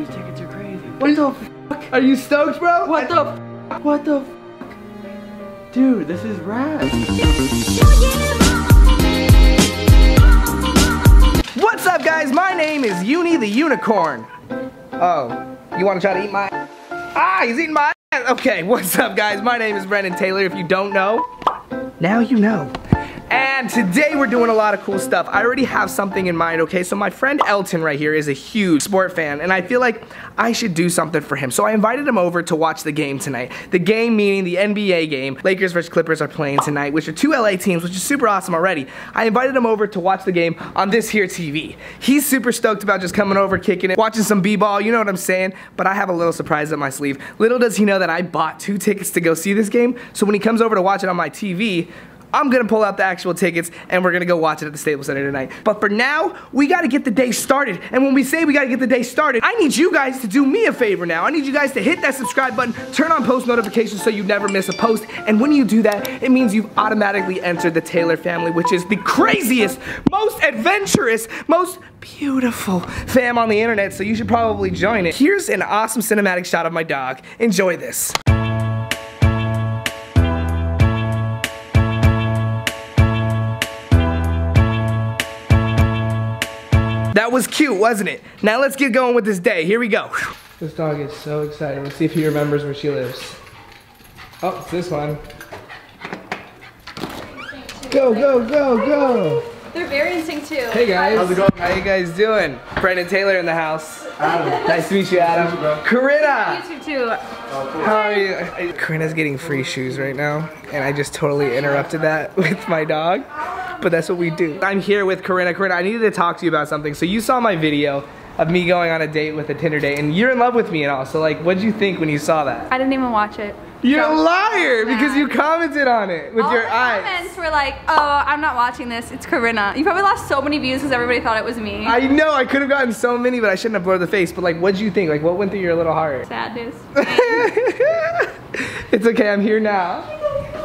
these tickets are crazy. What the fuck? Are you stoked, bro? What the f? What the f? Dude, this is rad. What's up, guys? My name is Uni the Unicorn. Oh, you want to try to eat my? Ah, he's eating my. Okay, what's up, guys? My name is Brennen Taylor. If you don't know, now you know. And today we're doing a lot of cool stuff. I already have something in mind, okay? So my friend Elton right here is a huge sport fan, and I feel like I should do something for him. So I invited him over to watch the game tonight. The game meaning the NBA game. Lakers versus Clippers are playing tonight, which are two LA teams, which is super awesome already. I invited him over to watch the game on this here TV. He's super stoked about just coming over, kicking it, watching some b-ball, you know what I'm saying? But I have a little surprise up my sleeve. Little does he know that I bought two tickets to go see this game, so when he comes over to watch it on my TV, I'm gonna pull out the actual tickets and we're gonna go watch it at the Staples Center tonight. But for now, we gotta get the day started. And when we say we gotta get the day started, I need you guys to do me a favor now. I need you guys to hit that subscribe button, turn on post notifications so you never miss a post. And when you do that, it means you've automatically entered the Taylor family, which is the craziest, most adventurous, most beautiful fam on the internet. So you should probably join it. Here's an awesome cinematic shot of my dog. Enjoy this. That was cute, wasn't it? Now let's get going with this day. Here we go. This dog is so excited. Let's see if he remembers where she lives. Oh, it's this one. Go, go, go, go. They're very in sync too. Hey guys. How's it going? How are you guys doing? Brennen Taylor in the house. Adam. Nice to meet you, Adam. Corinna. You too. How are you? Corinna's getting free shoes right now, and I just totally interrupted that with my dog. But that's what we do. I'm here with Corinna. Corinna, I needed to talk to you about something. So you saw my video of me going on a date with a Tinder date, and you're in love with me and all. So like, what did you think when you saw that? I didn't even watch it. You're a So- liar because you commented on it with All your the eyes. comments were like, "Oh, I'm not watching this. It's Corinna." You probably lost so many views because everybody thought it was me. I know I could have gotten so many, but I shouldn't have blurred the face. But like, what did you think? Like, what went through your little heart? Sadness. it's okay, I'm here now.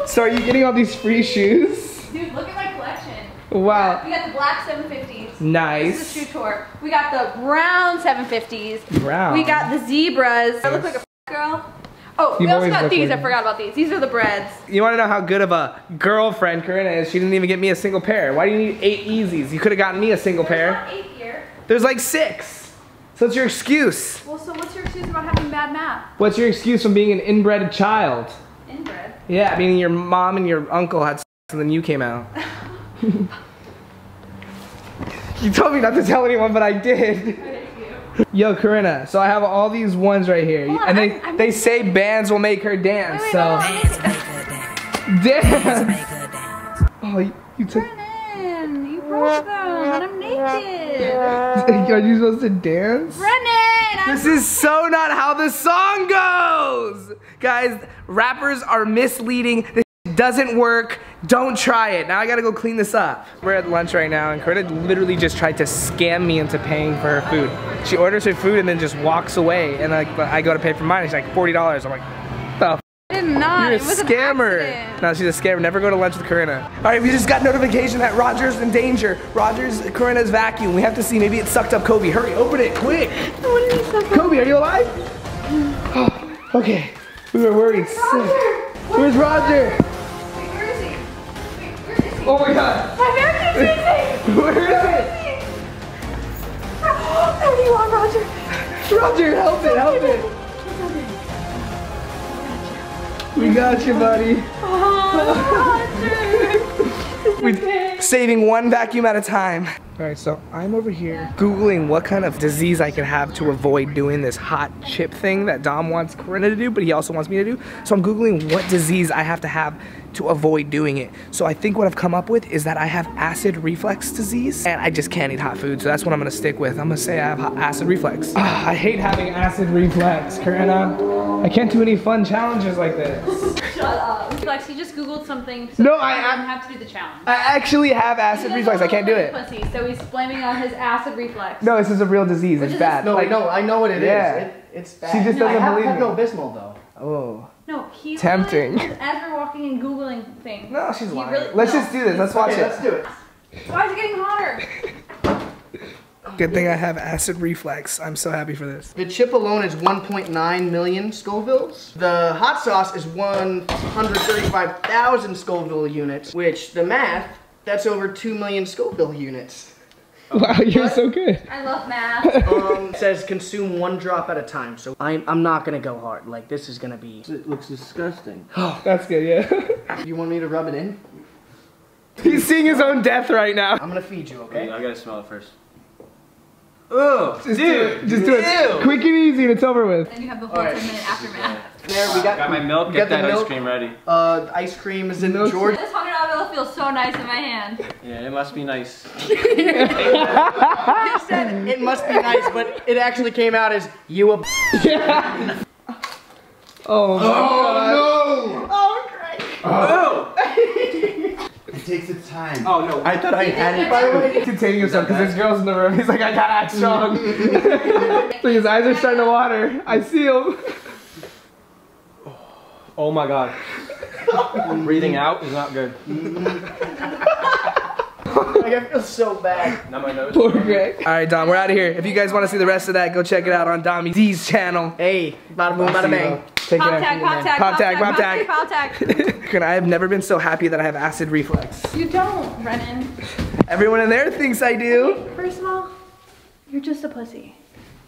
So are you getting all these free shoes? Dude, look at my collection. Wow. We got the black 750s. Nice. This is the shoe tour. We got the brown 750s. Brown. We got the zebras. I look like a girl. Oh, we You've also got these. like- I forgot about these. These are the breads. You want to know how good of a girlfriend Corinna is? She didn't even get me a single pair. Why do you need eight Yeezys? You could have gotten me a single There's pair. eight here. There's like six. So what's your excuse? Well, so what's your excuse about having bad math? What's your excuse from being an inbred child? Inbred. Yeah, meaning your mom and your uncle had sex and then you came out. you told me not to tell anyone, but I did. Yo, Corinna, so I have all these ones right here. On, and they, I'm- I'm- they say bands will make her dance, Wait, wait, so. no, no, Dance! Oh, you, you took. Brennen, you broke them, and I'm naked. Are you supposed to dance? Brennen, This is so not how the song goes! Guys, rappers are misleading. This doesn't work. Don't try it. Now I gotta go clean this up. We're at lunch right now, and Corinna literally just tried to scam me into paying for her food. She orders her food and then just walks away, and like I go to pay for mine. She's like forty dollars. I'm like, the I did not. you're a it was scammer. No, she's a scammer. Never go to lunch with Corinna. All right, we just got notification that Roger's in danger. Roger's Corinna's vacuum. We have to see. Maybe it sucked up Kobe. Hurry, open it quick. What did? Kobe, are you alive? Oh, okay. We were worried. sick. Where's Roger? Wait, where Oh my god. My bear keeps missing. Where is There you are, Roger. it? Roger, help it, help it. We got you, buddy. Oh, Roger. We saving one vacuum at a time. All right, so I'm over here Googling what kind of disease I can have to avoid doing this hot chip thing that Dom wants Corinna to do, but he also wants me to do. So I'm Googling what disease I have to have to avoid doing it. So I think what I've come up with is that I have acid reflux disease and I just can't eat hot food. So that's what I'm gonna stick with. I'm gonna say I have acid reflux. Ah, I hate having acid reflux, Corinna. I can't do any fun challenges like this. Shut up. Flex, he just Googled something. So No, I I- don't have to do the challenge. I actually have acid reflux. I can't do it. Pussy, so he's blaming on his acid reflux. No, this is a real disease. It's bad. No, Like- I know, I know what it is. Yeah. It, it's bad. She just I doesn't have believe me. Pepto-Bismol though. Oh. No, he's Tempting. lying As we're walking and Googling things. No, she's He lying. really- Let's no. just do this. Let's watch Okay, it. let's do it. Why is it getting hotter? Good thing I have acid reflex. I'm so happy for this. The chip alone is 1.9 million Scovilles. The hot sauce is 135,000 Scoville units, which the math, that's over 2 million Scoville units. Wow, you're so good. I love math. Um, it says consume one drop at a time, so I'm, I'm not gonna go hard. Like, this is gonna be... It looks disgusting. Oh, That's good, yeah. you want me to rub it in? He's seeing his own death right now. I'm gonna feed you, okay? I gotta smell it first. Ugh, Just do it. Just do it. Quick and easy and it's over with. and you have the whole Alright. 10 minute aftermath. There, we got, Got my milk, we get got the that ice milk. cream ready. Uh, ice cream is in Milk. George. This $100 bill feels so nice in my hand. Yeah, it must be nice. He said it must be nice, but it actually came out as you a. Yeah. Oh, no! Oh It takes its time. oh no. I thought I had it. By the way, containing yourself because this girl's in the room. He's like, I gotta act strong. so his eyes are starting to water. I see him. Oh, oh my god. Breathing out is not good. Like I feel so bad. Not my nose. Poor Greg. All right, Dom, we're out of here. If you guys want to see the rest of that, go check it out on Dommy D's channel. Hey, bada boom, bada bang. Take Pop care. tag, pop tag, Pop tag, pop tag. pop tag. And I have never been so happy that I have acid reflux. You don't, Brennen. Everyone in there thinks I do. First of all, you're just a pussy.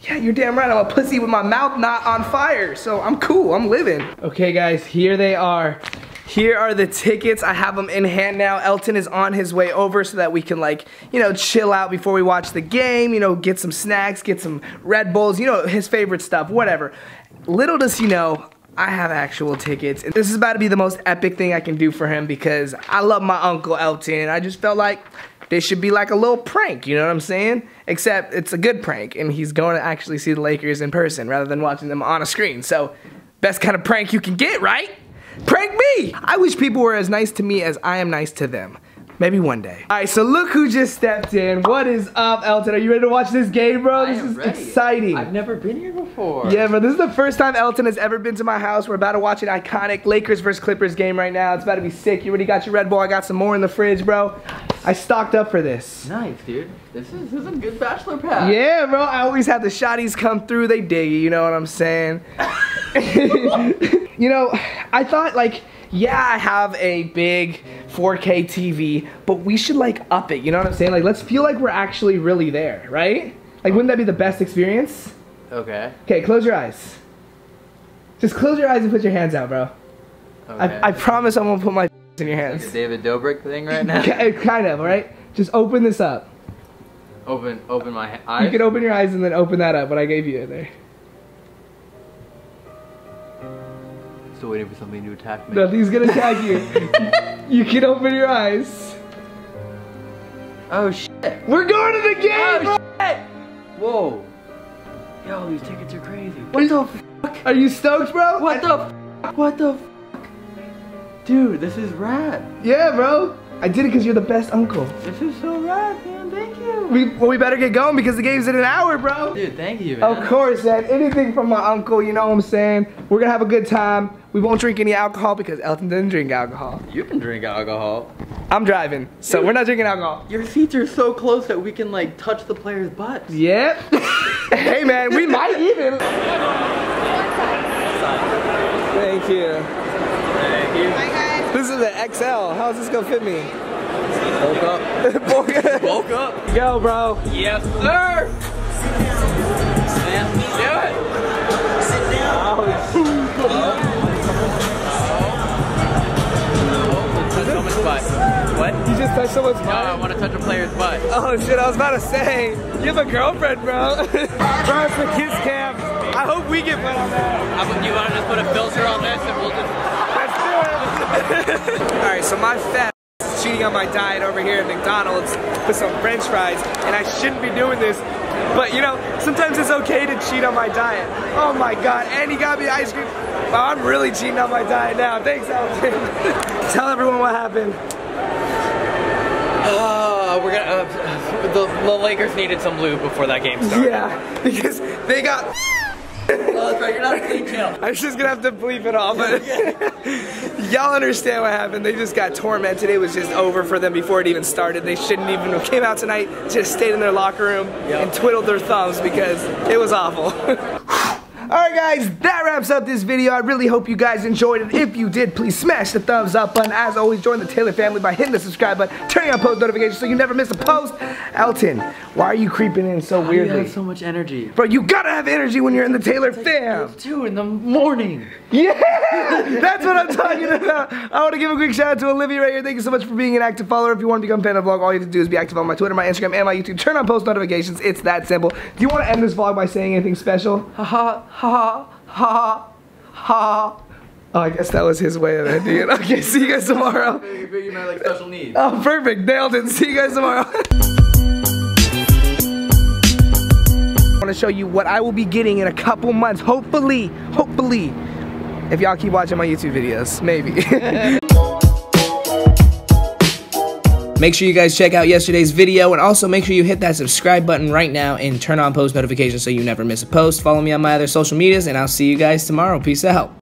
Yeah, you're damn right. I'm a pussy with my mouth not on fire. So I'm cool. I'm living. Okay, guys, here they are. Here are the tickets. I have them in hand now. Elton is on his way over so that we can like, you know, chill out before we watch the game, you know, get some snacks, get some Red Bulls, you know, his favorite stuff, whatever. Little does he know, I have actual tickets. And this is about to be the most epic thing I can do for him because I love my uncle Elton. And I just felt like this should be like a little prank, you know what I'm saying? Except it's a good prank and he's going to actually see the Lakers in person rather than watching them on a screen. So, best kind of prank you can get, right? Prank me! I wish people were as nice to me as I am nice to them. Maybe one day. All right, so look who just stepped in. What is up, Elton? Are you ready to watch this game, bro? This am is ready. exciting. I've never been here before. Yeah, bro, this is the first time Elton has ever been to my house. We're about to watch an iconic Lakers versus Clippers game right now. It's about to be sick. You already got your Red Bull. I got some more in the fridge, bro. I stocked up for this. Nice, dude. This is this is a good bachelor pad. Yeah, bro. I always have the shotties come through. They dig it. You know what I'm saying? you know, I thought like, yeah, I have a big 4K TV, but we should like up it. You know what I'm saying? Like, let's feel like we're actually really there, right? Like, wouldn't that be the best experience? Okay. Okay, close your eyes. Just close your eyes and put your hands out, bro. Okay. I, I promise I won't put my in your hands. David Dobrik thing right now. Ki- Kind of, alright? Just open this up. open open my eyes? You can open your eyes and then open that up, what I gave you there. Still waiting for something to attack me. Nothing's gonna attack you. you can open your eyes. Oh shit. We're going to the game, oh, bro! Whoa. Yo, these tickets are crazy. What the f- Are you stoked, bro? What the? F- What the f? Dude, this is rad. Yeah, bro. I did it because you're the best uncle. This is so rad, man. Thank you. We, well, we better get going because the game's in an hour, bro. Dude, thank you, man. Of course, man. Anything from my uncle, you know what I'm saying? We're gonna have a good time. We won't drink any alcohol because Elton doesn't drink alcohol. You can drink alcohol. I'm driving, so we're not drinking alcohol. Your seats are so close that we can like touch the players' butts. Yep. hey, man, we might even. Thank you. Thank you. Oh This is an XL. How's this gonna fit me? Woke up. Woke Woke up. Go, bro. Yes, sir. Man, do it. Oh, touch someone's butt. What? You just touched someone's butt? No, I want to touch a player's butt. Oh shit, I was about to say, you have a girlfriend, bro. bro, it's the kiss cam. I hope we get put on that. I'm, you want to just put a filter on this and we'll just. Let's do it. All right, so my fat is cheating on my diet over here at McDonald's with some French fries, and I shouldn't be doing this. But you know, sometimes it's okay to cheat on my diet. Oh my god, and he got me ice cream. Wow, I'm really cheating on my diet now. Thanks, Elton. Tell everyone what happened. Uh, we're gonna. Uh, the, the Lakers needed some lube before that game started. Yeah, because they got Oh, that's right. You're not. I'm just gonna have to bleep it all, but y'all understand what happened. They just got tormented. It was just over for them before it even started. They shouldn't even have came out tonight, just stayed in their locker room and twiddled their thumbs because it was awful. Alright guys, that wraps up this video. I really hope you guys enjoyed it. If you did, please smash the thumbs up button. As always, join the Taylor family by hitting the subscribe button, turning on post notifications so you never miss a post. Elton, why are you creeping in so You weirdly? have so much energy. Bro, you gotta have energy when you're in the Taylor fam. Two in the morning. Yeah, that's what I'm talking about. I want to give a quick shout out to Olivia right here. Thank you so much for being an active follower. If you want to become a fan of the vlog, all you have to do is be active on my Twitter, my Instagram, and my YouTube. Turn on post notifications. It's that simple. Do you want to end this vlog by saying anything special? Ha ha ha ha. Oh, I guess that was his way of ending it. Okay, see you guys tomorrow. You might like special needs. Oh, perfect. Nailed it. See you guys tomorrow. I want to show you what I will be getting in a couple months. Hopefully, hopefully, if y'all keep watching my YouTube videos, maybe. Make sure you guys check out yesterday's video and also make sure you hit that subscribe button right now and turn on post notifications so you never miss a post. Follow me on my other social medias and I'll see you guys tomorrow. Peace out.